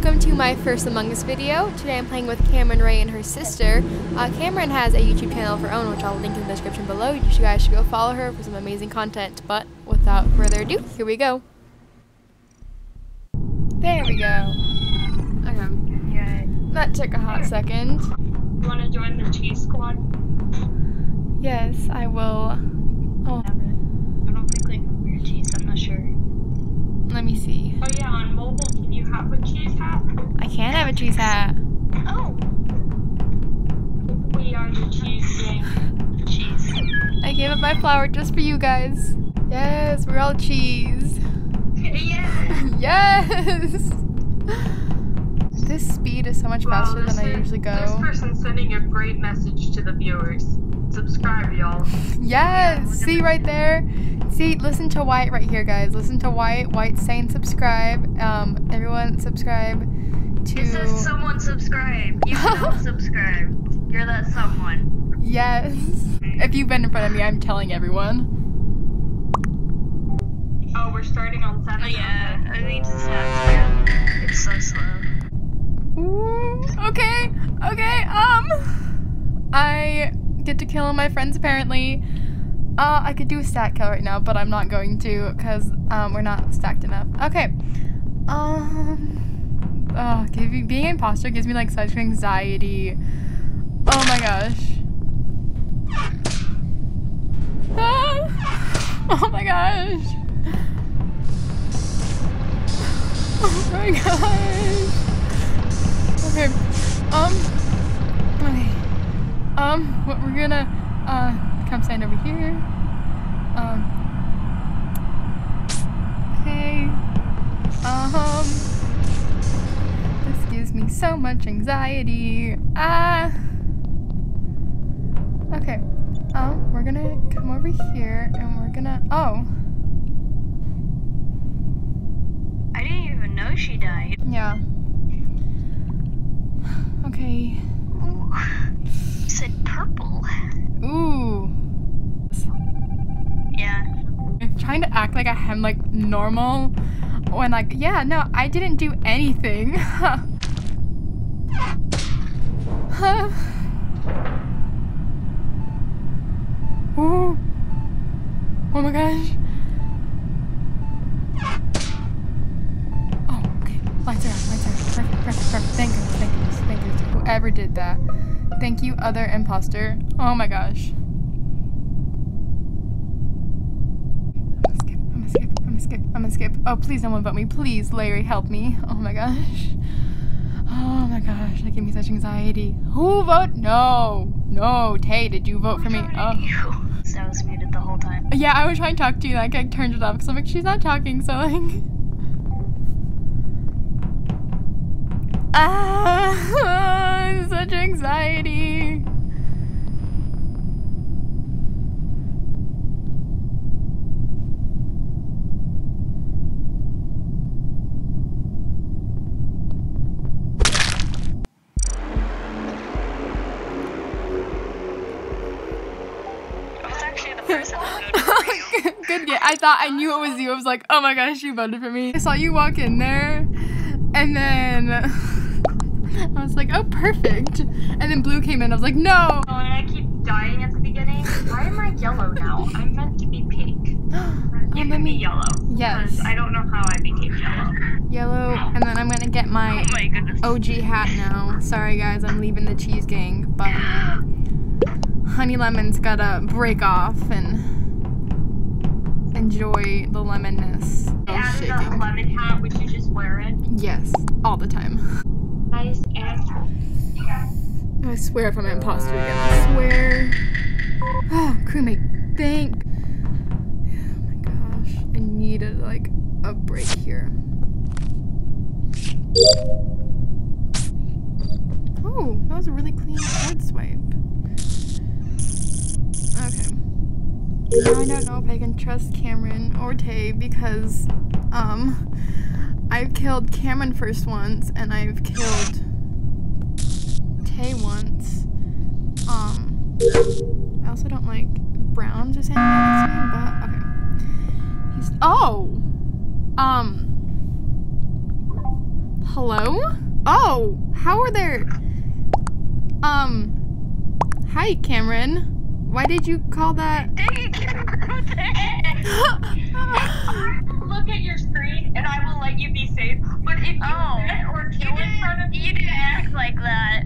welcome to my first Among Us video. Today I'm playing with Camryn Ray and her sister. Uh, Camryn has a YouTube channel of her own, which I'll link in the description below. You guys should go follow her for some amazing content. But without further ado, here we go. There we go. Okay. Yeah. That took a hot second. You want to join the cheese squad? Yes, I will. Oh, I don't think like weird cheese. I'm not sure. let me see. Oh yeah, on mobile, can you have a cheese hat? I can have a cheese hat. Oh. We are the cheese gang. Cheese. I gave up my flower just for you guys. Yes, we're all cheese. yeah. Yes! This speed is so much faster than I usually go. This person's sending a great message to the viewers. Subscribe, y'all. Yes! See right there? See, listen to White right here, guys. Listen to White. White saying subscribe. Um, everyone subscribe It says to. someone subscribe. You don't subscribe. You're that someone. Yes. If you've been in front of me, I'm telling everyone. Oh, we're starting on Oh Saturday. yeah, I need to sound It's so slow. Ooh, okay, okay, um. I get to kill my friends apparently. Uh, I could do a stat kill right now, but I'm not going to because um, we're not stacked enough. Okay. Um. Oh, give me, being an imposter gives me like such anxiety. Oh my gosh. Ah, oh my gosh. Oh my gosh. Okay. Um. Okay. Um. What we're gonna uh come stand over here. Um. Okay. Um. This gives me so much anxiety. Ah. Okay. Um. We're gonna come over here and we're gonna. Oh. I didn't even know she died. Yeah. Okay. You said purple. Ooh. Yeah. I'm trying to act like I am like normal when like yeah no I didn't do anything. Huh. Ooh. Oh my gosh. Goodness. Did that. Thank you, other imposter. Oh my gosh. I'm gonna skip, I'm gonna skip, I'm gonna skip. Oh, please no one vote me. Please, Larry, help me. Oh my gosh. Oh my gosh, that gave me such anxiety. Who vote? No. No. Tay, did you vote for me? Oh. You. So I was muted the whole time. Yeah, I was trying to talk to you, like I turned it off because I'm like, she's not talking, so like. Ah, such anxiety. I was actually the person that voted for you. Good. I thought I knew it was you. I was like, oh my gosh, you voted for me. I saw you walk in there, and then I was like, oh, perfect. And then Blue came in. I was like, no. Oh, and I keep dying at the beginning. Why am I yellow now? I'm meant to be pink. You be me- yellow. Yes. I don't know how I became yellow. Yellow, and then I'm gonna get my Oh my. OG hat now. Sorry guys, I'm leaving the cheese gang, but Honey Lemon's gotta break off and enjoy the lemonness. I added shaking. lemon hat, which you just wear it. Yes, all the time. And I swear if I'm an imposter again. I swear. Oh, crewmate, thank. Oh my gosh, I needed like a break here. Oh, that was a really clean card swipe. Okay. Now I don't know if I can trust Camryn or Tay because, um, I've killed Camryn first once and I've killed Tay once. Um, I also don't like Browns or standing next to me, but okay. He's oh, um, Hello? Oh, how are there? Um, hi, Camryn. Why did you call that? Dang it, Look at your screen, and I will let you be safe. But if you Oh. vent or kill in front of didn't, me, you didn't act like that.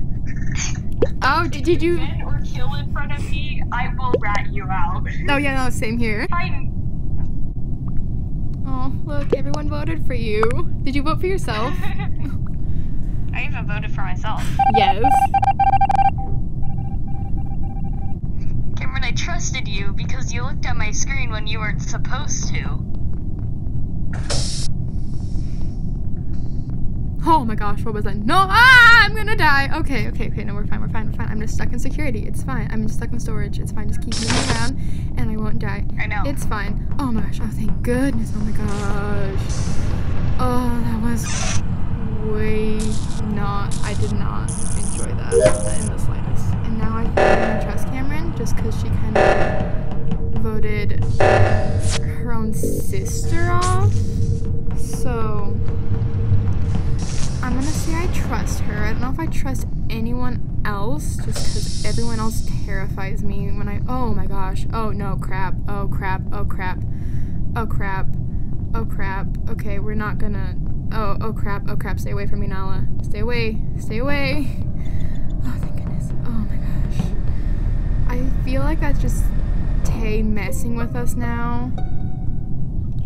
Oh, did, did you? vent or kill in front of me, I will rat you out. Oh, yeah, no, same here. Fine. Oh, look, everyone voted for you. Did you vote for yourself? I even voted for myself. yes. Camryn, I trusted you because you looked at my screen when you weren't supposed to. Oh my gosh, what was that? No, ah, I'm gonna die. Okay, okay, okay, no, we're fine, we're fine, we're fine. I'm just stuck in security. It's fine. I'm just stuck in storage. It's fine. Just keep moving around and I won't die. I know. It's fine. Oh my gosh, oh thank goodness. Oh my gosh. Oh, that was way not, I did not enjoy that in the slightest. And now I finally trust Camryn just because she kind of voted own sister off. So, I'm gonna say I trust her. I don't know if I trust anyone else just because everyone else terrifies me when I. Oh my gosh. Oh no, crap. Oh crap. Oh crap. Oh crap. Oh crap. Okay, we're not gonna. Oh, oh crap. Oh crap. Stay away from me, Nala. Stay away. Stay away. Oh, thank goodness. Oh my gosh. I feel like that's just Tay messing with us now.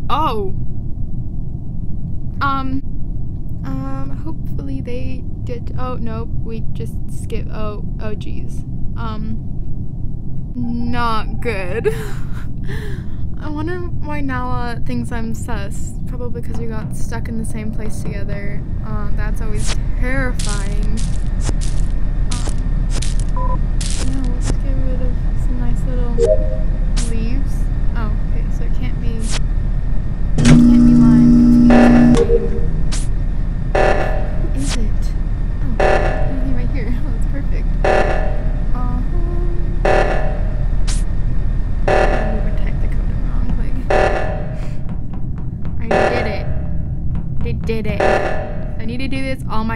Oh. Um. Um, hopefully they did. Oh, nope. We just skip. Oh, oh, geez. Um, not good. I wonder why Nala thinks I'm sus. Probably because we got stuck in the same place together. Uh, that's always terrifying. Um, no, let's get rid of some nice little leaves. Oh, okay, so it can't be.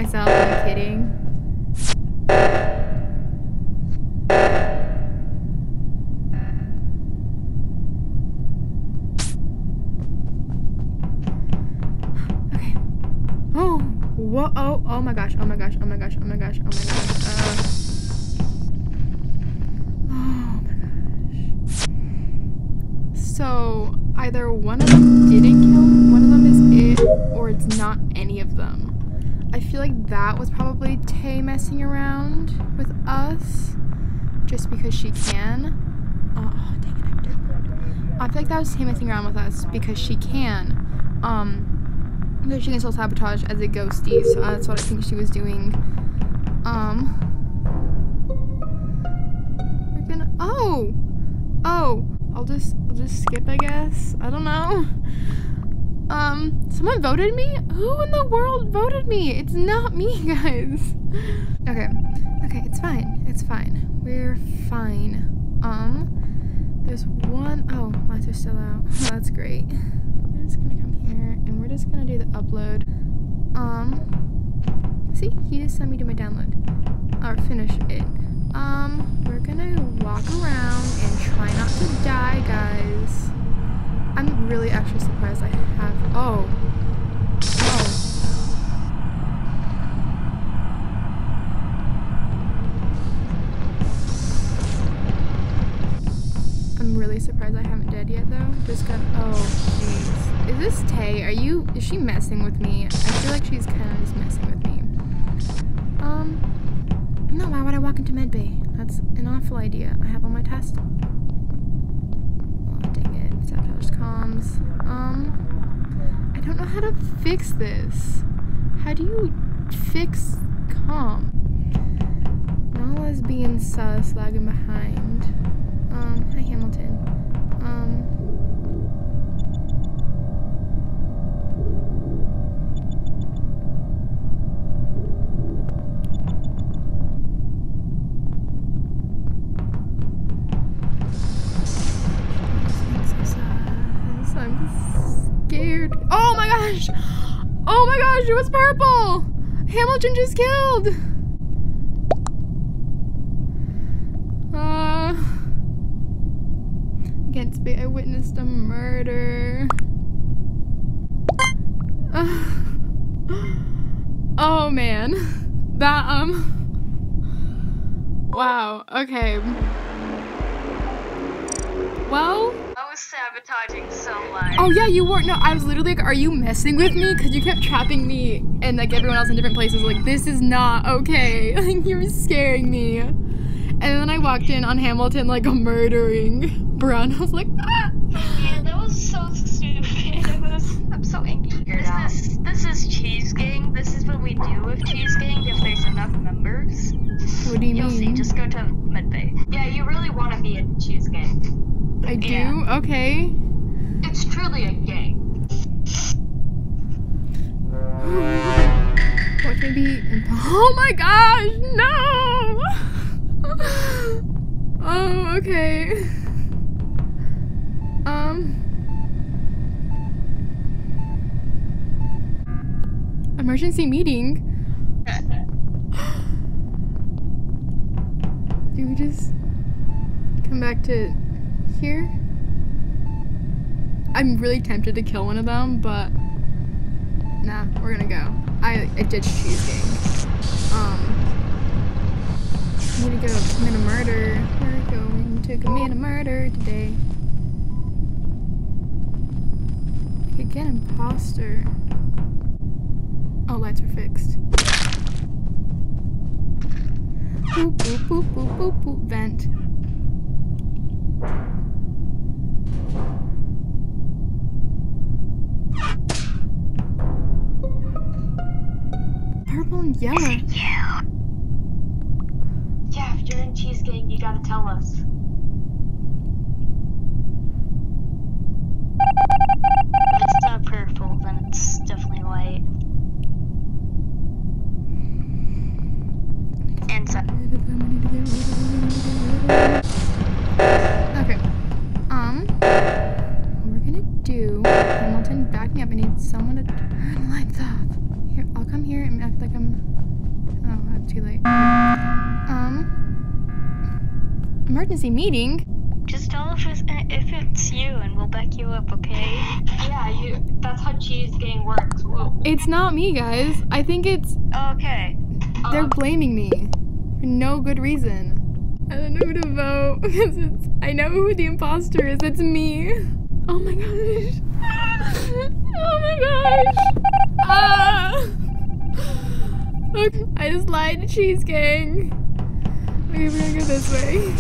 Myself. You kidding? Okay. Oh, whoa, oh, oh my gosh, oh my gosh, oh my gosh, oh my gosh, oh my gosh. Uh, oh my gosh. So, either one of them didn't kill, one of them is it, or it's not any of them. I feel like that was probably Tay messing around with us, just because she can. Oh, dang it, I'm dead. I feel like that was Tay messing around with us because she can. Um, but she can still sabotage as a ghosty, so that's what I think she was doing. Um, we're gonna. Oh, oh, I'll just, I'll just skip, I guess. I don't know. Um, someone voted me? Who in the world voted me? It's not me, guys. Okay, okay, it's fine. It's fine. We're fine. Um, there's one oh lights are still out. that's great. We're just gonna come here and we're just gonna do the upload. Um, see, he just sent me to my download or finish it. Um, we're gonna walk around and try not to die, guys. I'm really actually surprised I have. Oh. Oh. I'm really surprised I haven't dead yet though. Just got oh jeez. Is this Tay? Are you is she messing with me? I feel like she's kinda just messing with me. Um No, why would I walk into medbay? That's an awful idea. I have all my tests. Sabotage comms. Um I don't know how to fix this. How do you fix com? Nala's being sus, lagging behind. Oh my gosh! Oh my gosh, it was purple! Hamilton just killed! Uh, against me, I witnessed a murder. Uh, oh man. That, um. Wow, okay. Well. I sabotaging so much. Oh yeah, you were. No, I was literally like, are you messing with me? Because you kept trapping me and like everyone else in different places. Like, this is not okay. Like, you're scaring me. And then I walked in on Hamilton like murdering Brown. I was like, ah! Yeah, that was so stupid. It was, I'm so angry. This is this is Cheese Gang. This is what we do with Cheese Gang if there's enough members. What do you You'll see. mean? Just go to Medbay. Yeah, you really want to be a cheese gang. I do? Okay. It's truly a gang. What can be? Oh my gosh, no! oh, okay. Um. Emergency meeting? Do we just come back to here? I'm really tempted to kill one of them, but Nah, we're gonna go. I, I ditched cheese. Um, I'm gonna go commit a murder. We're going to commit a murder today. Get imposter. Oh, lights are fixed. Boop, boop, boop, boop, boop, boop. Vent. Yellow. Yeah, if you're in cheese gang, you gotta tell us. Too late. Um, emergency meeting. just tell if it's, if it's you, and we'll back you up, okay? Yeah, you. That's how cheese gang works. Well, It's not me, guys. I think it's Okay. they're uh, blaming me for no good reason. I don't know who to vote because it's. I know who the imposter is. It's me. Oh my gosh. Oh my gosh. Ah. I just lied to Cheese Gang. Okay, we're gonna go this way.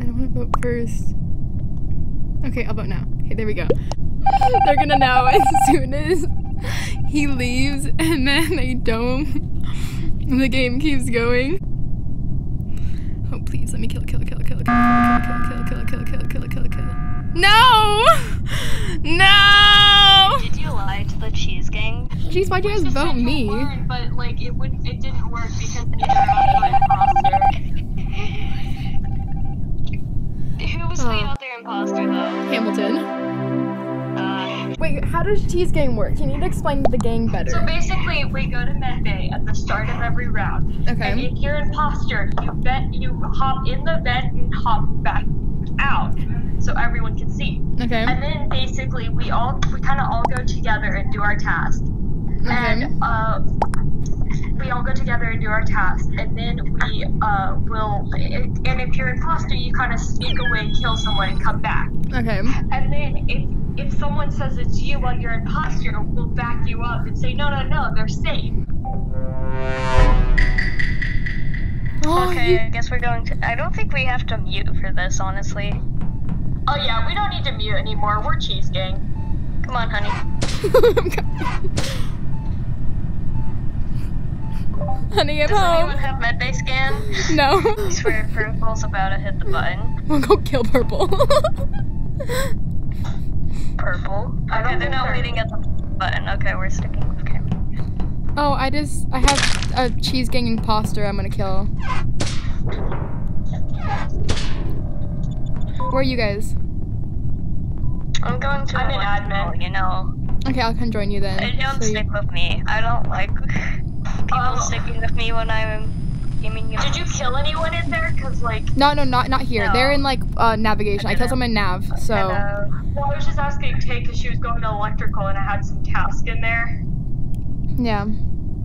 I don't want to vote first. Okay, I'll vote now. Okay, there we go. They're gonna know as soon as he leaves and then they don't. The game keeps going. Oh, please let me kill, kill, kill, kill, kill, kill, kill, kill, kill, kill, kill, kill, kill, kill. No! No! Did you lie to the cheese gang? Jeez, why'd you guys vote me? but like it would, it didn't work because neither of us were imposter. Who was Oh. the other imposter though? Hamilton. How does T's Gang work? You need to explain the gang better. So basically, we go to medbay at the start of every round. Okay. And if you're imposter, you bet you hop in the vent and hop back out, so everyone can see. Okay. And then basically, we all, we kind of all go together and do our task. Okay. And uh, we all go together and do our task, and then we uh will. And if you're imposter, you kind of sneak away, and kill someone, and come back. Okay. And then if if someone says it's you while you're imposter, we'll back you up and say no, no, no, they're safe. Oh, okay, you- I guess we're going to. I don't think we have to mute for this, honestly. Oh yeah, we don't need to mute anymore. We're cheese gang. Come on, honey. Honey, I'm Does anyone home. have medbay scan? No. I swear, Purple's about to hit the button. We'll go kill Purple. Purple. I don't Okay, they're not waiting at the button. Okay, we're sticking with Camryn. oh, I just I have a cheese gang imposter I'm gonna kill. Where are you guys? I'm going to I'm an electrical, admin. You know, Okay, I'll come join you then. and don't So you- stick with me. I don't like people Oh. sticking with me when I'm gaming. Did you kill anyone in there? Cause like, No, no, not not here. No. They're in like uh, navigation. I killed someone in nav. So Hello. well, I was just asking Tay because she was going to electrical and I had some task in there. yeah.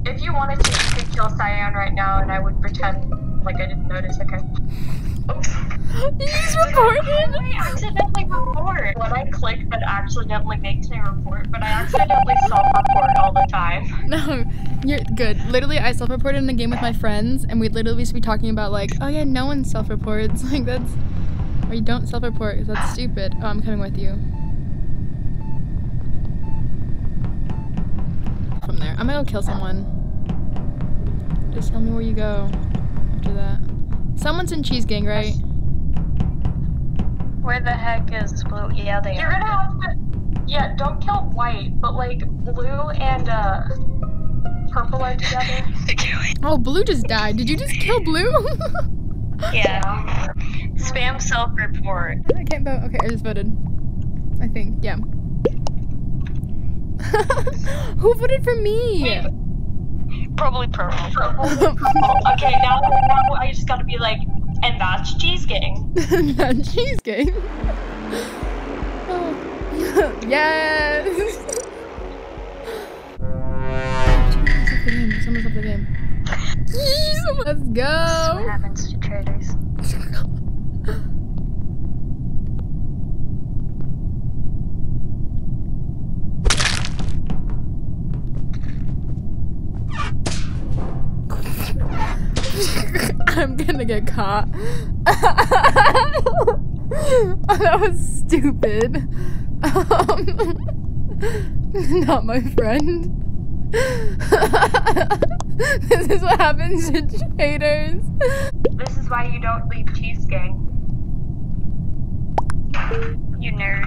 If you wanted to, you could kill Cyan right now, and I would pretend like I didn't notice. Okay. Oops. He's I recorded. accidentally report. When I click, that accidentally makes me report, but I accidentally self-report all the time. No, you're good. Literally, I self-reported in a game with my friends, and we'd literally just be talking about like, oh yeah, no one self-reports. Like that's, or you don't self-report 'cause that's stupid. Oh, I'm coming with you. From there, I'm gonna go kill someone. Just tell me where you go after that. Someone's in Cheese Gang, right? Where the heck is blue? Yeah, they You're are. gonna have to. Yeah, don't kill white, but like blue and uh purple together. Oh, Blue just died. Did you just kill Blue? Yeah. Spam self-report. I can't vote. Okay, I just voted. I think, yeah. Who voted for me? Probably purple. Purple, purple. Okay, now, now I just gotta be like, and that's cheese gang. Not cheese game. Oh. yes. Someone's up the game. Let's go. What happens to traders? I'm gonna get caught. oh, that was stupid. Um, not my friend. this is what happens to traders. This is why you don't leave cheese gang. You nerd.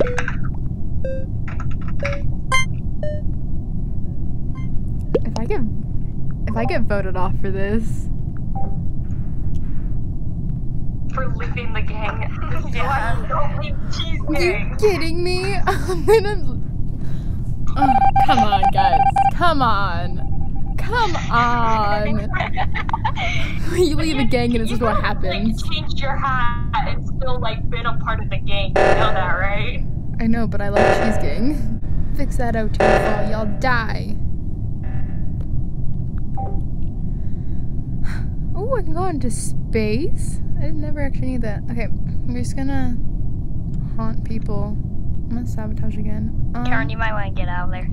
If I get if I get voted off for this, For leaving the gang. Yeah. You don't leave cheese you kidding me? I'm gonna. Oh, come on, guys. Come on. Come on. you leave a gang and this is what You happens. Like, changed your hat and still like been a part of the gang. You know that, right? I know, but I love cheese gang. Fix that out to fall, y'all die. Oh, I can go into space. I never actually need that. Okay, I'm just gonna haunt people. I'm gonna sabotage again. Um, Karen, you might want to get out of there.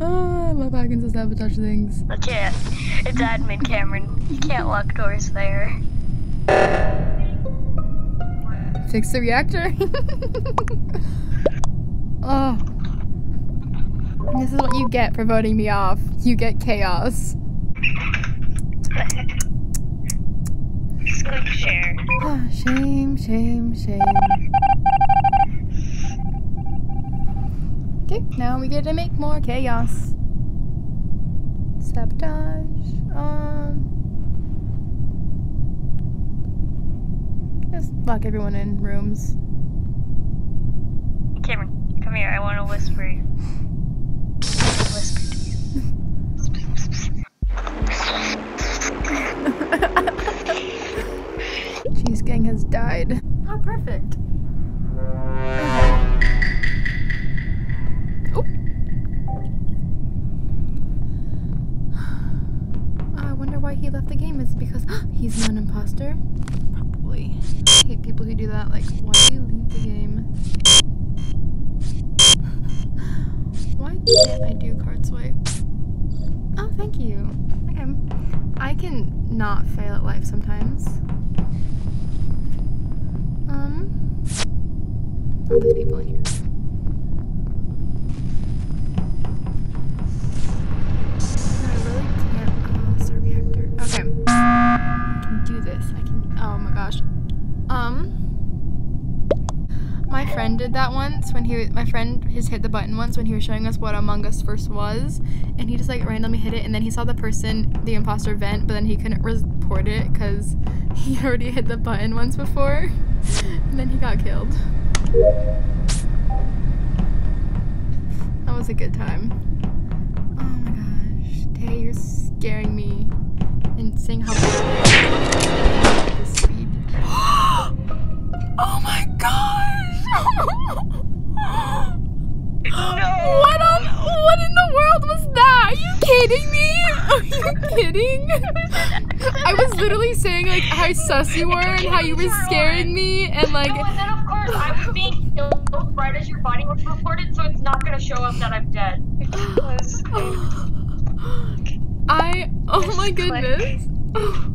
oh, I love hacking to sabotage things. I can't. It's admin, Camryn. You can't lock doors there. Fix the reactor. oh. This is what you get for voting me off. You get chaos. Click share. Ah, shame, shame, shame. Okay, now we get to make more chaos. Sabotage. Um. Just lock everyone in rooms. Camryn, come here. I want to whisper. Whisper perfect. Oh. I wonder why he left the game. Is it because he's an imposter? Probably. I hate people who do that. Like, why do you leave the game? Why can't I do card swipe? Oh, thank you. Okay. I can not fail at life sometimes. Um. Oh, there's people in here. No, I really can't. Oh, star reactor. Okay. I can do it on you. Hello. Yeah, server. Okay. Can do this. I can. Oh my gosh. Um. My friend did that once when he my friend has hit the button once when he was showing us what Among Us first was, and he just like randomly hit it, and then he saw the person, the imposter vent, but then he couldn't report it because he already hit the button once before, and then he got killed. That was a good time. Oh my gosh, Tay, you're scaring me and saying how speed. oh my gosh! What on what in the world was that? Are you kidding me? Are you kidding? I was literally saying like how sus you were and how you were scaring me and like No, and then of course I was being killed right as your body was reported, so it's not gonna show up that I'm dead. I oh my goodness.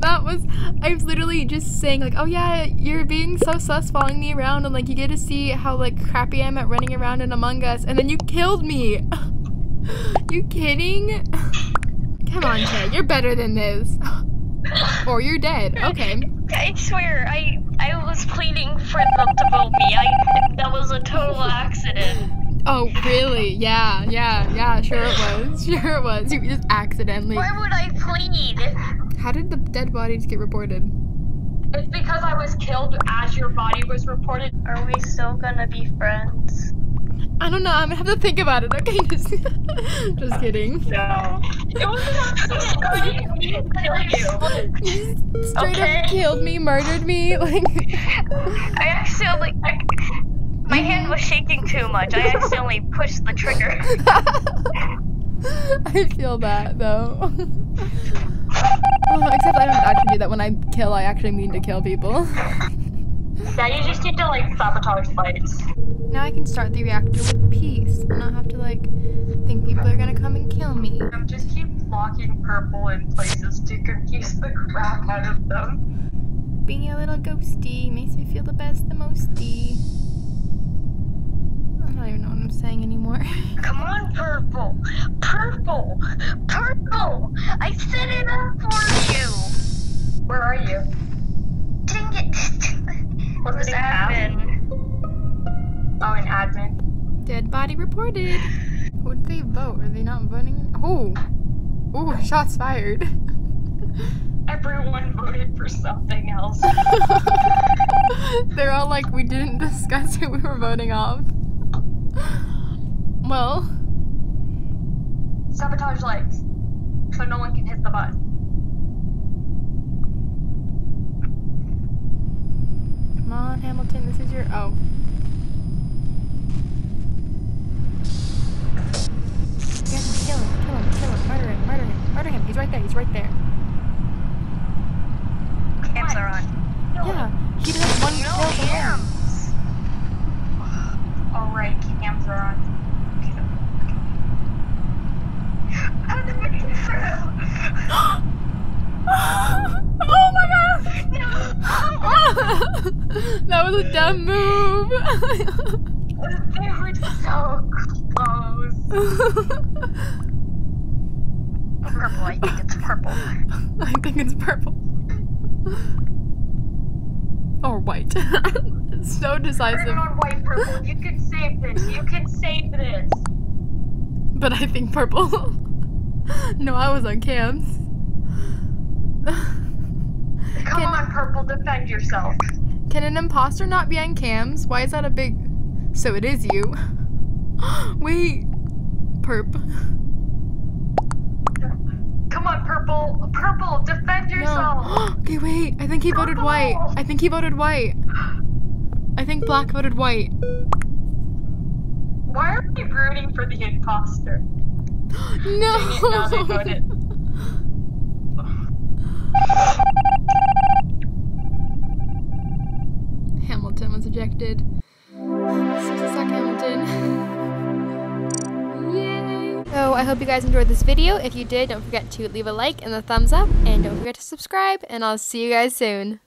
That was I was literally just saying like, oh yeah, you're being so sus following me around and like you get to see how like crappy I am at running around in Among Us and then you killed me. you kidding? Come on, Tay, you're better than this. or you're dead. Okay. I swear, I I was pleading for them to vote me. I that was a total accident. Oh really? Yeah, yeah, yeah, sure it was. Sure it was. You just accidentally Why would I plead? How did the dead bodies get reported? It's because I was killed as your body was reported. Are we still gonna be friends? I don't know. I'm gonna have to think about it. Okay, just, just kidding. No. It was an accident. I didn't mean to kill you. You straight Okay. up killed me, murdered me. Like, I accidentally. I, my hand was shaking too much. I accidentally pushed the trigger. I feel that though. Oh, except I don't actually do that. When I kill, I actually mean to kill people. Yeah, you just need to like sabotage fights. Now I can start the reactor with peace and not have to like think people are gonna come and kill me. Um, just keep locking purple in places to confuse the crap out of them. Being a little ghosty makes me feel the best, the mosty. I don't even know what I'm saying anymore. Come on, purple, purple, purple! I set it up for you. Where are you? Dang it! Was It was it in admin? admin. Oh, in admin. Dead body reported. Who did they vote? Are they not voting? Oh, ooh, shots fired. Everyone voted for something else. They're all like, we didn't discuss who we were voting off. Well, Sabotage lights. So no one can hit the button. come on, Hamilton, this is your. Oh. Kill him, kill him, kill him, murder him, murder him, murder him. He's right there, he's right there. Cams are on. Yeah, he just has one No kill alone. cams. Alright, cams are on. How did we get through? oh my god! that was a dumb move. They were so close. Purple, I think it's purple. I think it's purple. Or white. It's so decisive. Turn on white purple. You can save this. You can save this. But I think purple. no, I was on cams. Come Can- on, purple, defend yourself. Can an imposter not be on cams? Why is that a big. So it is you. Wait. Perp. Come on, purple. Purple, defend yourself. No. okay, wait. I think he voted white. I think he voted white. I think black voted white. Why are we rooting for the imposter? No. Dang it, now. Hamilton was ejected. Suck Hamilton. Yay! So I hope you guys enjoyed this video. If you did, don't forget to leave a like and a thumbs up, and don't forget to subscribe. And I'll see you guys soon.